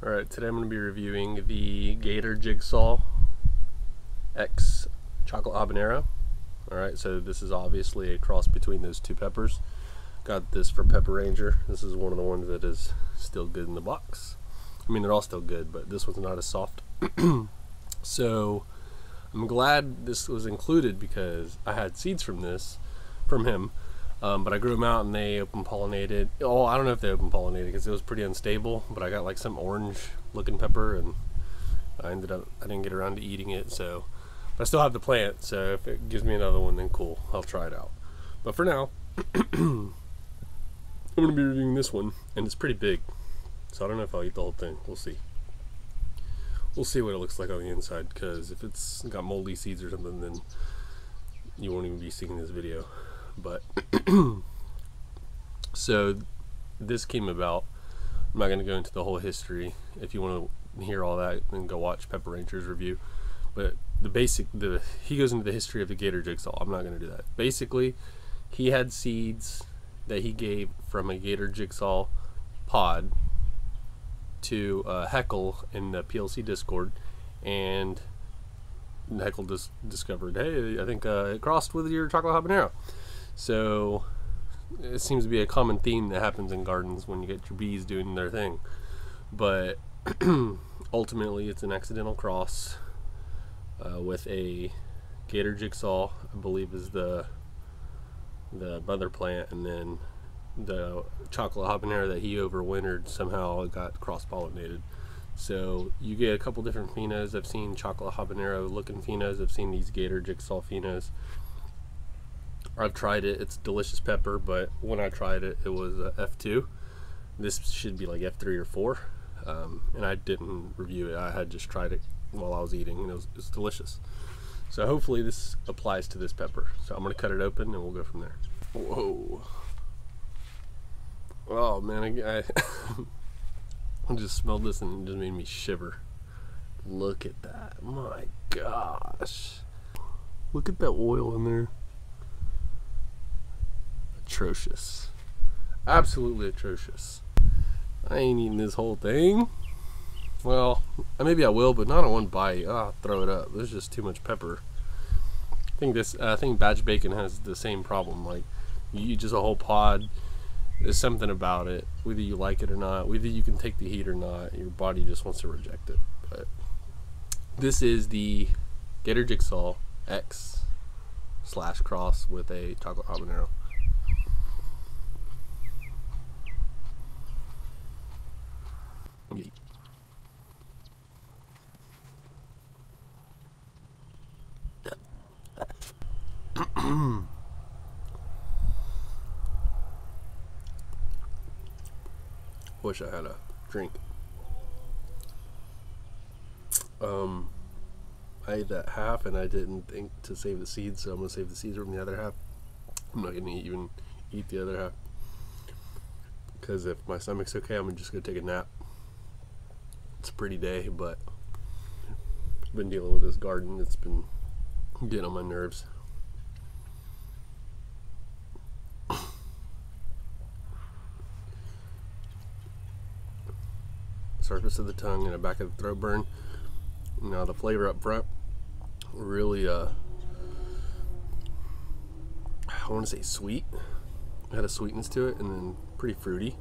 Alright, today I'm going to be reviewing the Gator Jigsaw X Chocolate Habanero. Alright, so this is obviously a cross between those two peppers. Got this for Pepper Ranger. This is one of the ones that is still good in the box. I mean, they're all still good, but this one's not as soft. so, I'm glad this was included because I had seeds from this, from him, um, but I grew them out and they open pollinated. Oh, I don't know if they open pollinated because it was pretty unstable. But I got like some orange looking pepper and I ended up I didn't get around to eating it. So, but I still have the plant. So if it gives me another one, then cool. I'll try it out. But for now, I'm gonna be reviewing this one, and it's pretty big. So I don't know if I'll eat the whole thing. We'll see. We'll see what it looks like on the inside. Because if it's got moldy seeds or something, then you won't even be seeing this video but so this came about. I'm not going to go into the whole history. If you want to hear all that then go watch Pepper Ranger's review. But the basic the he goes into the history of the gator jigsaw. I'm not going to do that. Basically he had seeds that he gave from a gator jigsaw pod to uh, Heckle in the PLC Discord and Heckle just discovered hey I think uh, it crossed with your chocolate habanero so it seems to be a common theme that happens in gardens when you get your bees doing their thing. But ultimately, it's an accidental cross uh, with a gator jigsaw, I believe, is the the mother plant, and then the chocolate habanero that he overwintered somehow got cross pollinated. So you get a couple different phenos. I've seen chocolate habanero looking phenos. I've seen these gator jigsaw phenos. I've tried it. It's delicious pepper, but when I tried it, it was uh, F2. This should be like F3 or 4. Um, and I didn't review it. I had just tried it while I was eating, and it was, it was delicious. So hopefully this applies to this pepper. So I'm going to cut it open, and we'll go from there. Whoa. Oh, man. I, I just smelled this, and it just made me shiver. Look at that. My gosh. Look at that oil in there atrocious. Absolutely atrocious. I ain't eating this whole thing. Well, maybe I will, but not in one bite. Ah, throw it up. There's just too much pepper. I think this. I think batch bacon has the same problem. Like, you just a whole pod. There's something about it, whether you like it or not, whether you can take the heat or not. Your body just wants to reject it. But this is the Gator Jigsaw X slash cross with a chocolate habanero. Wish I had a drink. Um, I ate that half and I didn't think to save the seeds, so I'm gonna save the seeds from the other half. I'm not gonna even eat the other half because if my stomach's okay, I'm just gonna take a nap. It's a pretty day, but I've been dealing with this garden. It's been getting on my nerves. Surface of the tongue and the back of the throat burn. Now the flavor up front really uh I want to say sweet. It had a sweetness to it and then pretty fruity.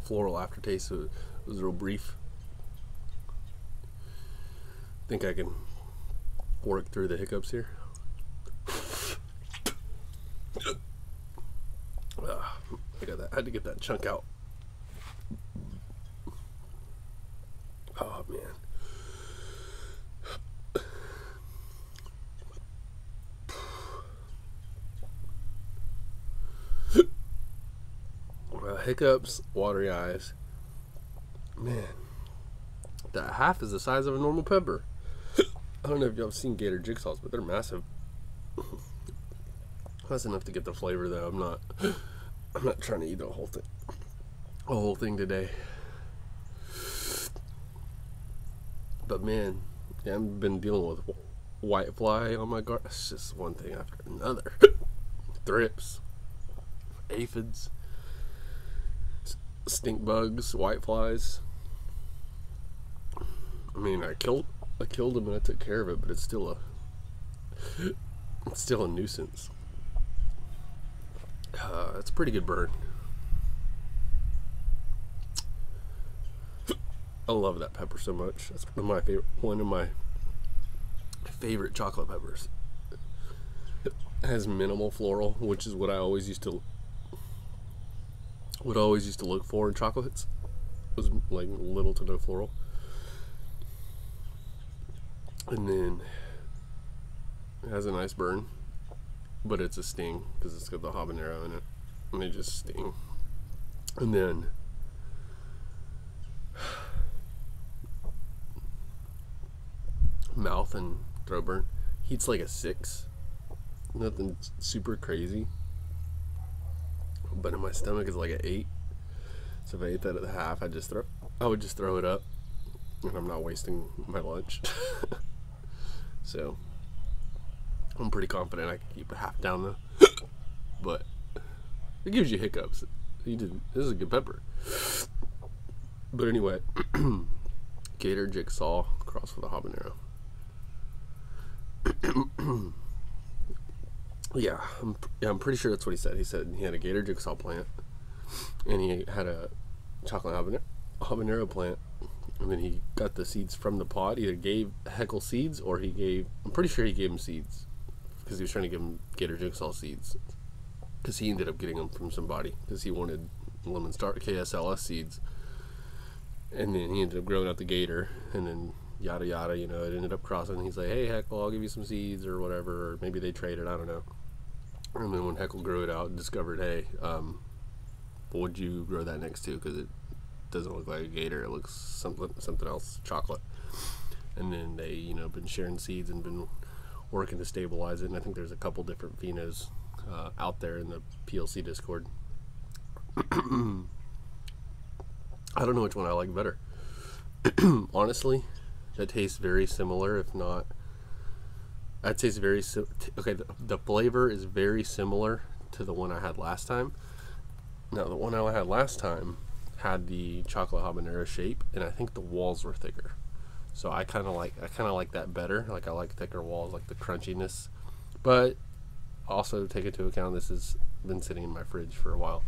Floral aftertaste so it was real brief. Think I can work through the hiccups here. Ah, I got that. I had to get that chunk out. Oh man. well, hiccups, watery eyes. Man, that half is the size of a normal pepper. I don't know if y'all have seen gator jigsaws, but they're massive. That's enough to get the flavor, though. I'm not. I'm not trying to eat the whole thing. The whole thing today. But man, yeah, I've been dealing with white fly on my garden. It's just one thing after another. Thrips, aphids. stink bugs, white flies. I mean, I killed I killed them and I took care of it, but it's still a it's still a nuisance. Uh, it's a pretty good burn. I love that pepper so much. That's one of my favorite one of my favorite chocolate peppers. It has minimal floral, which is what I always used to would always used to look for in chocolates. Was like little to no floral. And then it has a nice burn, but it's a sting because it's got the habanero in it, and they just sting. And then mouth and throat burn. Heat's like a six. Nothing super crazy. But in my stomach is like an eight. So if I ate that at the half, I just throw I would just throw it up. And I'm not wasting my lunch. so I'm pretty confident I can keep a half down though. but it gives you hiccups. You did this is a good pepper. But anyway, Gator Jigsaw cross with a habanero. yeah, I'm, yeah, I'm pretty sure that's what he said. He said he had a gator jigsaw plant, and he had a chocolate habanero, habanero plant, and then he got the seeds from the pod. Either gave Heckle seeds, or he gave. I'm pretty sure he gave him seeds because he was trying to give him gator jigsaw seeds. Because he ended up getting them from somebody because he wanted lemon star KSLS seeds, and then he ended up growing out the gator, and then yada yada. You know, it ended up crossing. He's like, hey Heckle, I'll give you some seeds or whatever, or maybe they traded. I don't know. And then when Heckle grew it out discovered, hey, um, what would you grow that next to? Because it doesn't look like a gator. It looks something something else, chocolate. And then they, you know, been sharing seeds and been working to stabilize it. And I think there's a couple different phenos uh, out there in the PLC Discord. I don't know which one I like better. Honestly, that tastes very similar, if not. I'd say it's very okay. The, the flavor is very similar to the one I had last time. Now, the one I had last time had the chocolate habanero shape, and I think the walls were thicker. So I kind of like I kind of like that better. Like I like thicker walls, like the crunchiness. But also take into account this has been sitting in my fridge for a while.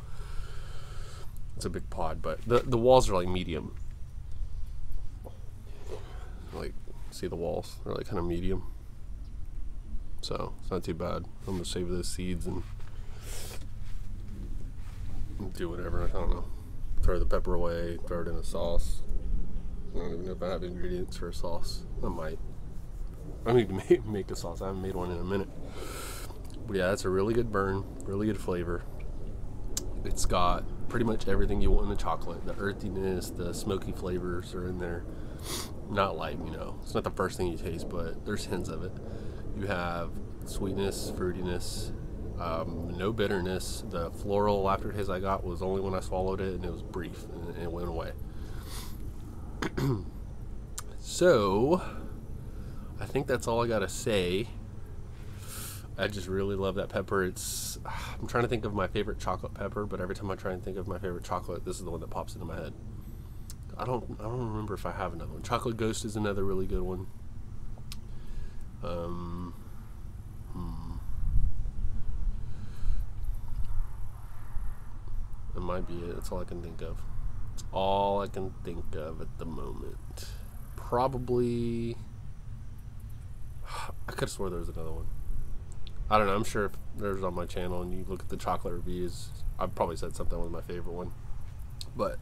It's a big pod, but the the walls are like medium. Like see the walls? They're like kind of medium. So it's not too bad. I'm gonna save those seeds and do whatever. I don't know. Throw the pepper away. Throw it in a sauce. I don't even know if I have ingredients for a sauce. I might. I need to make, a sauce. I haven't made one in a minute. But yeah, that's a really good burn. Really good flavor. It's got pretty much everything you want in the chocolate. The earthiness, the smoky flavors are in there. Not like, you know, it's not the first thing you taste, but there's hints of it. You have sweetness, fruitiness, um, no bitterness. The floral aftertaste I got was only when I swallowed it, and it was brief, and it went away. so, I think that's all I gotta say. I just really love that pepper. It's I'm trying to think of my favorite chocolate pepper, but every time I try and think of my favorite chocolate, this is the one that pops into my head. I don't I don't remember if I have another one. Chocolate Ghost is another really good one. Um, hmm. It might be it. That's all I can think of. It's all I can think of at the moment. Probably. I could have swore there was another one. I don't know. I'm sure if there's on my channel and you look at the chocolate reviews, I've probably said something was my favorite one. But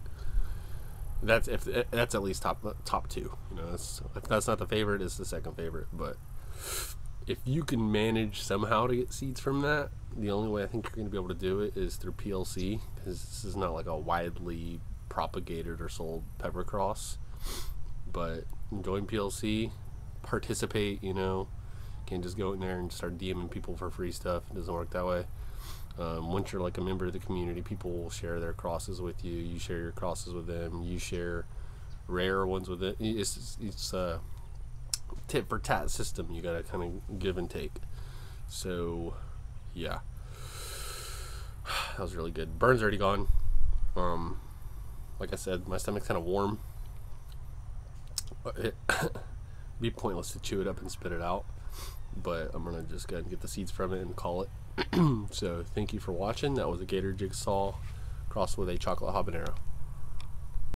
that's if eh, that's at least top top two. You know, that's, if that's not the favorite, it's the second favorite. But if you can manage somehow to get seeds from that, the only way I think you're going to be able to do it is through PLC because this is not like a widely propagated or sold pepper cross. But join PLC, participate. You know, can't just go in there and start DMing people for free stuff. It doesn't work that way. Um, once you're like a member of the community, people will share their crosses with you. You share your crosses with them. You share rare ones with it. It's it's a tit for tat system. You gotta kind of give and take. So, yeah, that was really good. Burn's already gone. Um, like I said, my stomach's kind of warm. It be pointless to chew it up and spit it out, but I'm gonna just go and get the seeds from it and call it. so thank you for watching. That was a gator jigsaw crossed with a chocolate habanero.